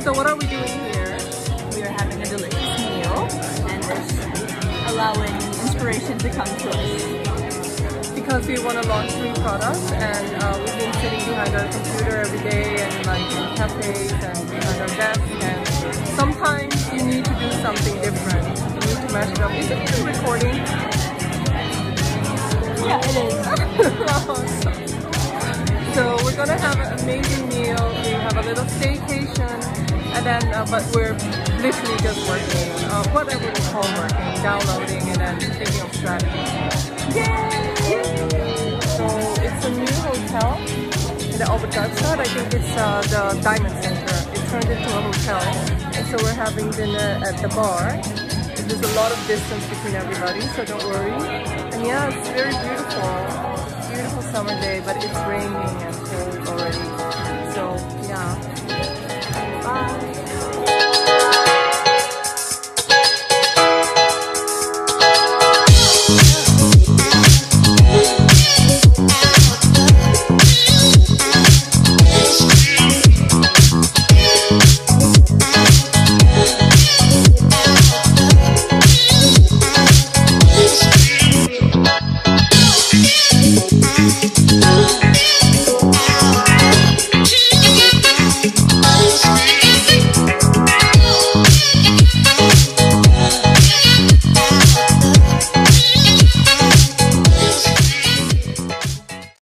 So what are we doing here? We are having a delicious meal and just allowing inspiration to come to us. Because we want to launch new products and uh, we've been sitting behind our computer every day and like in cafes and behind our desk and sometimes you need to do something different. You need to mash it up. Is it even recording? Yeah, it is. so we're gonna have an amazing meal. We have a little staycation and then uh, but we're literally just working, uh, whatever we call working, downloading and then thinking of strategy. Yay! So it's a new hotel in the Albert Darmstadt. I think it's uh, the Diamond Center. It turned into a hotel. And so we're having dinner at the bar. There's a lot of distance between everybody, so don't worry. And yeah, it's very beautiful. Beautiful summer day, but it's raining and cold already.